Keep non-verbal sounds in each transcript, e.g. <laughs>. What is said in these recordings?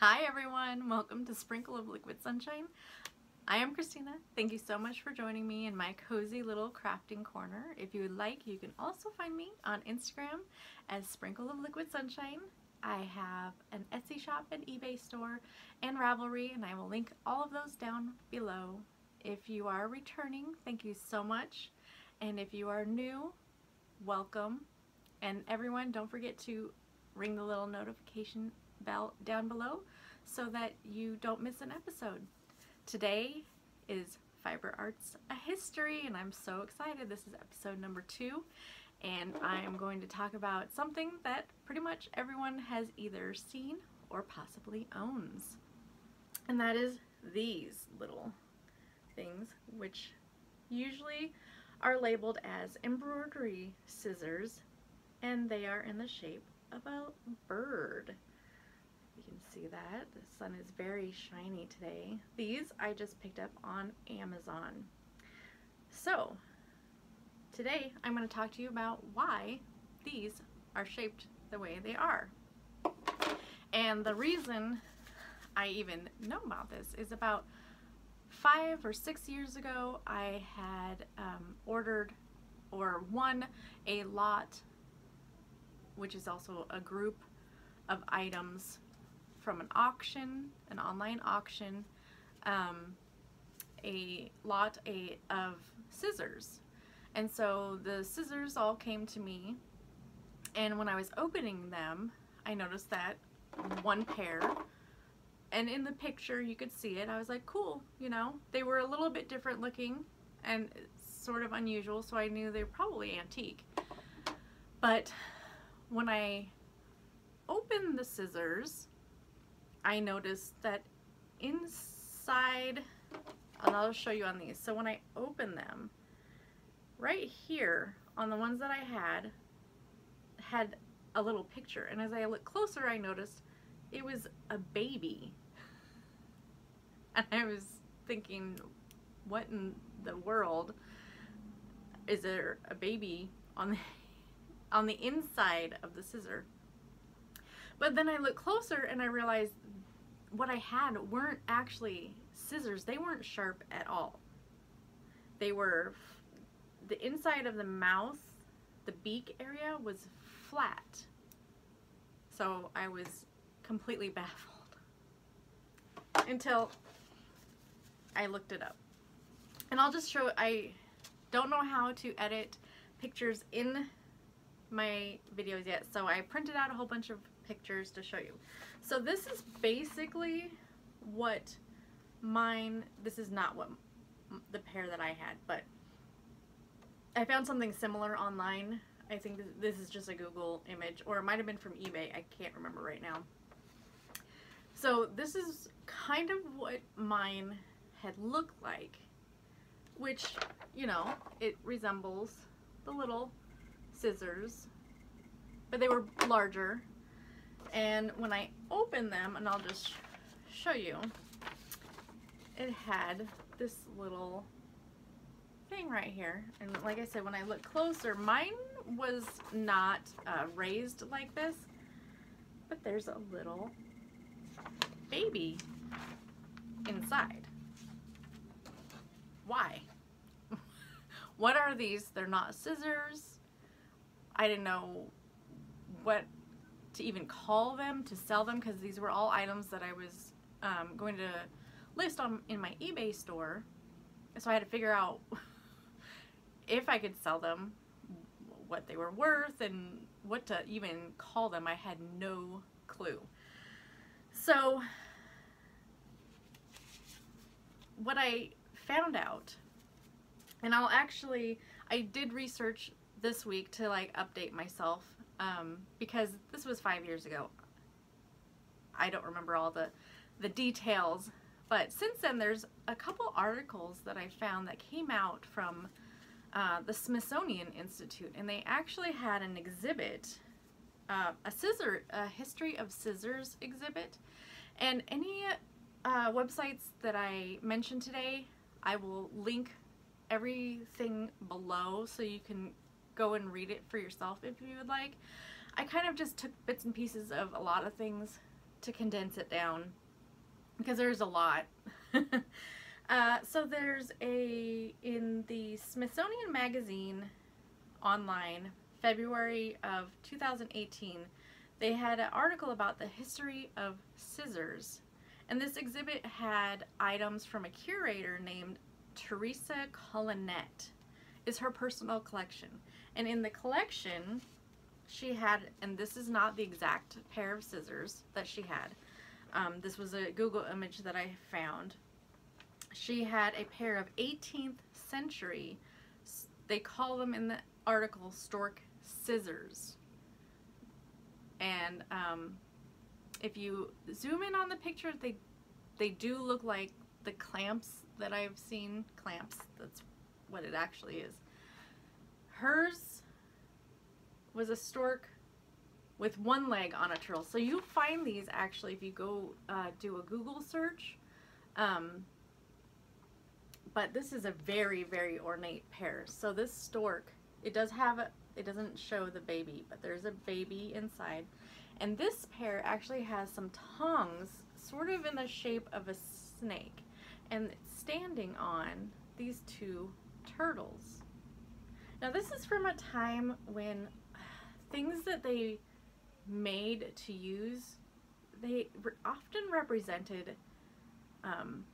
Hi everyone, welcome to Sprinkle of Liquid Sunshine. I am Kristina. Thank you so much for joining me in my cozy little crafting corner. If you would like, you can also find me on Instagram as Sprinkle of Liquid Sunshine. I have an Etsy shop, an eBay store, and Ravelry, and I will link all of those down below. If you are returning, thank you so much. And if you are new, welcome. And everyone, don't forget to ring the little notification bell down below so that you don't miss an episode. Today is Fiber Arts a History and I'm so excited. This is episode number two and I am going to talk about something that pretty much everyone has either seen or possibly owns. And that is these little things which usually are labeled as embroidery scissors and they are in the shape of a bird. You can see that. The sun is very shiny today. These I just picked up on Amazon. So, today I'm going to talk to you about why these are shaped the way they are. And the reason I even know about this is about five or six years ago I had um, ordered or won a lot which is also a group of items from an auction, an online auction, um, a lot a, of scissors. And so the scissors all came to me and when I was opening them, I noticed that one pair and in the picture you could see it. I was like, cool, you know, they were a little bit different looking and sort of unusual, so I knew they were probably antique. But when I opened the scissors, I noticed that inside, and I'll show you on these. So when I open them, right here on the ones that I had, had a little picture. And as I look closer, I noticed it was a baby. And <laughs> I was thinking, what in the world is there a baby on the <laughs> on the inside of the scissor. But then I looked closer and I realized what I had weren't actually scissors. They weren't sharp at all. They were, the inside of the mouth, the beak area was flat. So I was completely <laughs> baffled until I looked it up. And I'll just show, I don't know how to edit pictures in my videos yet, so I printed out a whole bunch of pictures to show you. So this is basically what mine, this is not what the pair that I had, but I found something similar online. I think this is just a Google image, or it might have been from eBay. I can't remember right now. So this is kind of what mine had looked like, which, you know, it resembles the little scissors, but they were larger. And when I opened them, and I'll just show you, it had this little thing right here. And like I said, when I look closer, mine was not uh, raised like this, but there's a little baby inside. Why? <laughs> what are these? They're not scissors. I didn't know what to even call them to sell them because these were all items that I was um, going to list on in my eBay store. So I had to figure out <laughs> if I could sell them, what they were worth, and what to even call them. I had no clue. So what I found out, and I'll actually, I did research this week to like update myself um, because this was five years ago. I don't remember all the, the details, but since then there's a couple articles that I found that came out from uh, the Smithsonian Institute and they actually had an exhibit, uh, a scissor, a history of scissors exhibit and any uh, websites that I mentioned today I will link everything below so you can go and read it for yourself if you would like. I kind of just took bits and pieces of a lot of things to condense it down because there's a lot. <laughs> uh, so there's a, in the Smithsonian Magazine online, February of 2018, they had an article about the history of scissors. And this exhibit had items from a curator named Teresa Collinet is her personal collection. And in the collection, she had, and this is not the exact pair of scissors that she had. Um, this was a Google image that I found. She had a pair of 18th century, they call them in the article stork scissors. And um, if you zoom in on the picture, they they do look like the clamps that I've seen. Clamps, that's what it actually is. Hers was a stork with one leg on a turtle. So you find these actually if you go uh, do a Google search. Um, but this is a very, very ornate pair. So this stork, it does have a, it doesn't show the baby, but there's a baby inside. And this pair actually has some tongues, sort of in the shape of a snake. And it's standing on these two turtles. Now this is from a time when things that they made to use, they often represented um,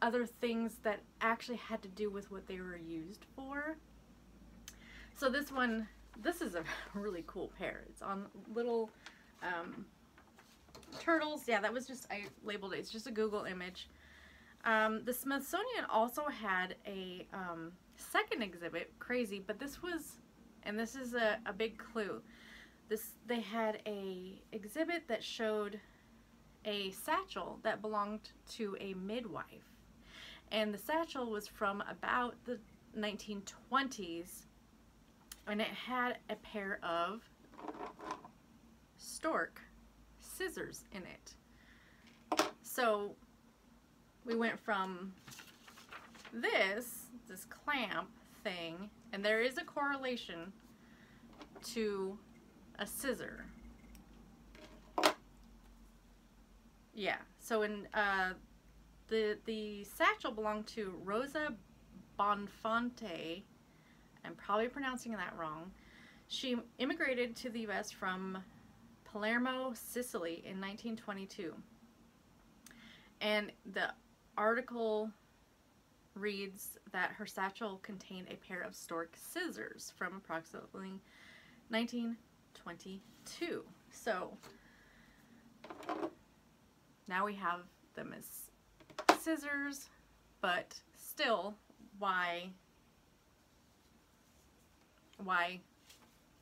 other things that actually had to do with what they were used for. So this one, this is a <laughs> really cool pair. It's on little um, turtles. Yeah, that was just, I labeled it. It's just a Google image. Um, the Smithsonian also had a um, second exhibit, crazy, but this was, and this is a, a big clue. This They had a exhibit that showed a satchel that belonged to a midwife. And the satchel was from about the 1920s and it had a pair of stork scissors in it. So we went from this, this clamp thing, and there is a correlation to a scissor. Yeah, so in uh, the the satchel belonged to Rosa Bonfante. I'm probably pronouncing that wrong. She immigrated to the U.S. from Palermo, Sicily in 1922. And the article reads that her satchel contained a pair of stork scissors from approximately 1922. So now we have them as scissors, but still, why, why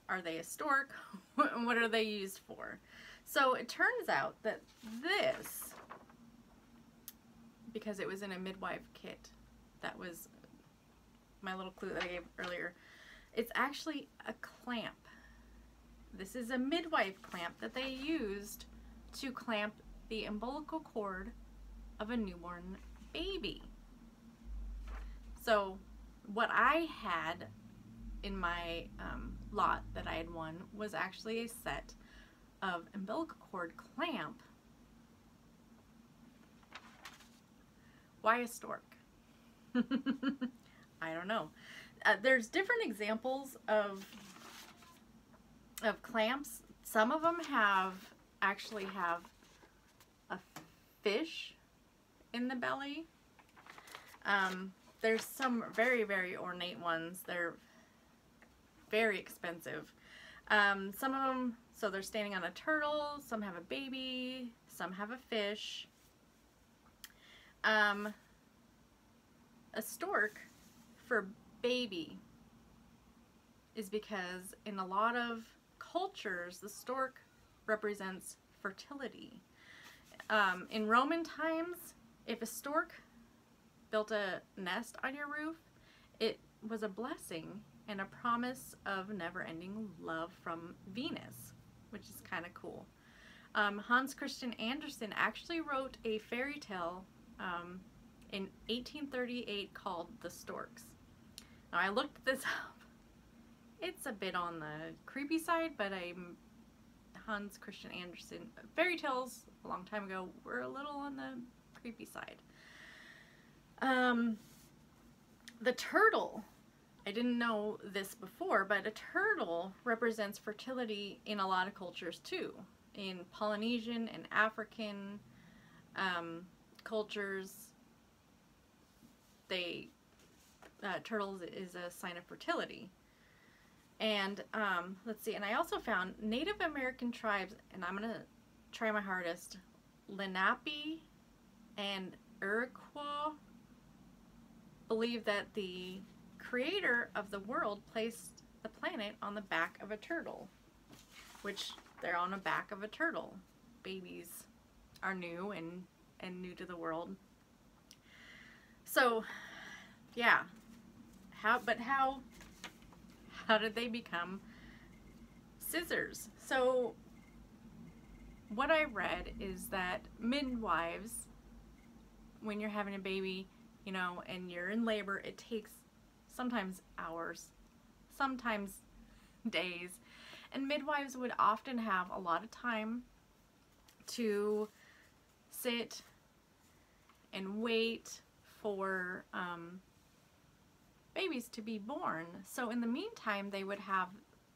are they a stork? <laughs> what are they used for? So it turns out that this because it was in a midwife kit. That was my little clue that I gave earlier. It's actually a clamp. This is a midwife clamp that they used to clamp the umbilical cord of a newborn baby. So what I had in my um, lot that I had won was actually a set of umbilical cord clamp Why a stork? <laughs> I don't know. Uh, there's different examples of of clamps. Some of them have actually have a fish in the belly. Um, there's some very, very ornate ones. They're very expensive. Um, some of them, so they're standing on a turtle, some have a baby, some have a fish. Um, a stork for baby is because in a lot of cultures, the stork represents fertility. Um, in Roman times, if a stork built a nest on your roof, it was a blessing and a promise of never-ending love from Venus, which is kind of cool. Um, Hans Christian Andersen actually wrote a fairy tale um, in 1838 called The Storks. Now I looked this <laughs> up. It's a bit on the creepy side, but I'm Hans Christian Andersen. Fairy tales a long time ago were a little on the creepy side. Um, the turtle. I didn't know this before, but a turtle represents fertility in a lot of cultures too. In Polynesian and African um, cultures, they uh, turtles is a sign of fertility. And um, let's see, and I also found Native American tribes, and I'm gonna try my hardest, Lenape and Iroquois believe that the creator of the world placed the planet on the back of a turtle, which they're on the back of a turtle. Babies are new and, and new to the world. So, yeah. How, but how, how did they become scissors? So, what I read is that midwives, when you're having a baby, you know, and you're in labor, it takes sometimes hours, sometimes <laughs> days. And midwives would often have a lot of time to sit and wait for um, babies to be born. So in the meantime, they would have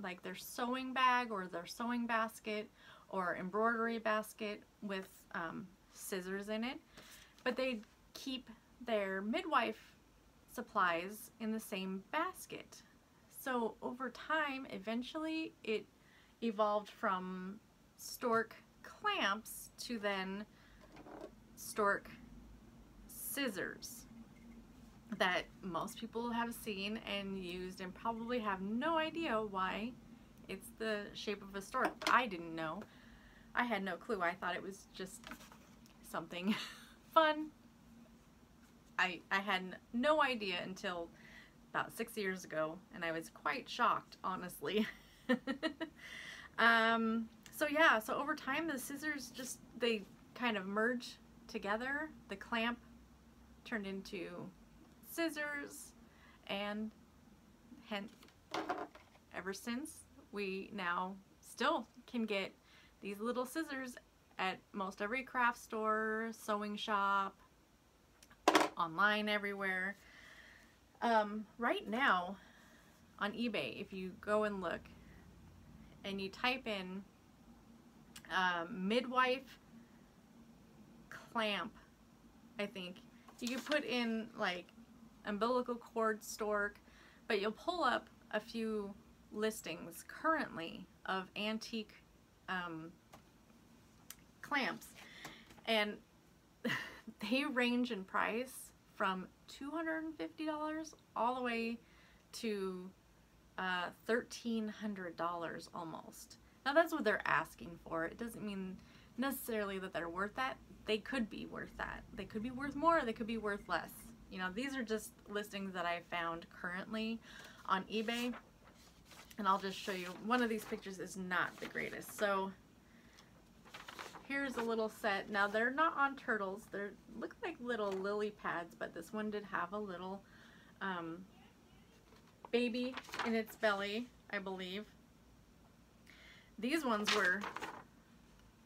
like their sewing bag or their sewing basket or embroidery basket with um, scissors in it. But they'd keep their midwife supplies in the same basket. So over time, eventually it evolved from stork clamps to then stork scissors that most people have seen and used and probably have no idea why it's the shape of a stork. I didn't know. I had no clue. I thought it was just something <laughs> fun I, I had no idea until about six years ago, and I was quite shocked, honestly. <laughs> um, so yeah, so over time the scissors just, they kind of merge together. The clamp turned into scissors, and hence, ever since, we now still can get these little scissors at most every craft store, sewing shop, online everywhere. Um, right now on eBay, if you go and look and you type in um, midwife clamp, I think, you can put in like umbilical cord stork, but you'll pull up a few listings currently of antique um, clamps and <laughs> they range in price from $250 all the way to uh, $1,300 almost. Now that's what they're asking for. It doesn't mean necessarily that they're worth that. They could be worth that. They could be worth more, they could be worth less. You know, these are just listings that I found currently on eBay. And I'll just show you, one of these pictures is not the greatest. So here's a little set. Now they're not on turtles. They look like little lily pads, but this one did have a little um, baby in its belly, I believe. These ones were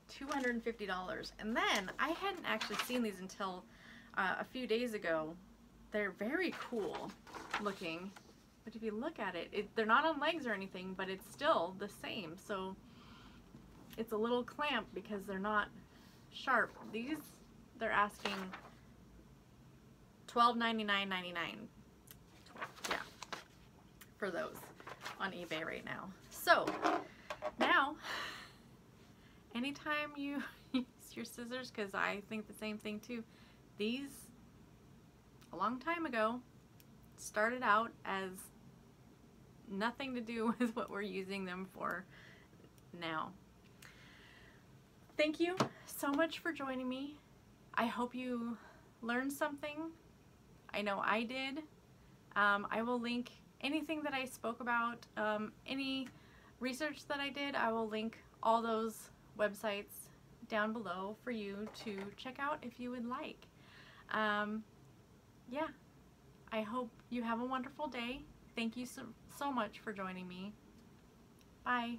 $250. And then I hadn't actually seen these until uh, a few days ago. They're very cool looking. But if you look at it, it, they're not on legs or anything, but it's still the same. So it's a little clamp because they're not sharp. These, they're asking $12.99.99. Yeah, for those on eBay right now. So, now, anytime you <laughs> use your scissors, because I think the same thing too, these, a long time ago, started out as nothing to do <laughs> with what we're using them for now. Thank you so much for joining me. I hope you learned something. I know I did. Um, I will link anything that I spoke about, um, any research that I did, I will link all those websites down below for you to check out if you would like. Um, yeah, I hope you have a wonderful day. Thank you so, so much for joining me. Bye.